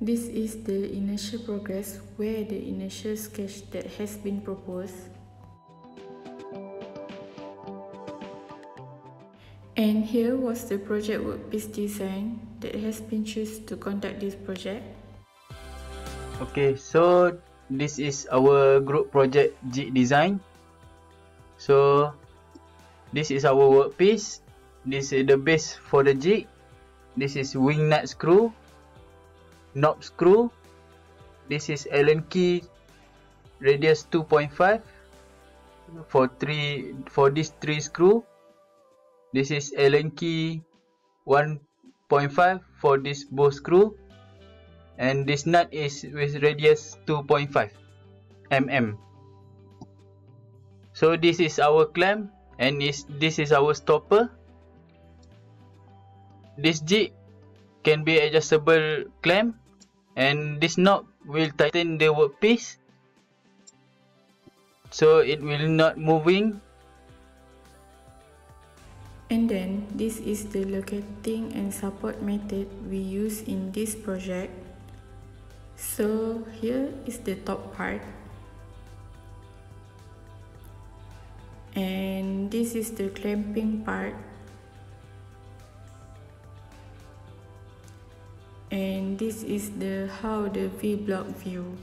This is the initial progress where the initial sketch that has been proposed. And here was the project workpiece design that has been chosen to conduct this project. Okay, so this is our group project jig design. So this is our workpiece. This is the base for the jig. This is wing nut screw, knob screw. This is Allen key radius 2.5 for three for this three screw. This is Allen key 1.5 for this bow screw and this nut is with radius 2.5 mm. So this is our clamp and is this is our stopper. This jig can be adjustable clamp and this knob will tighten the workpiece. So it will not moving. And then this is the locating and support method we use in this project. So here is the top part. And this is the clamping part and this is the how the V-block view